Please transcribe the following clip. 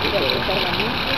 que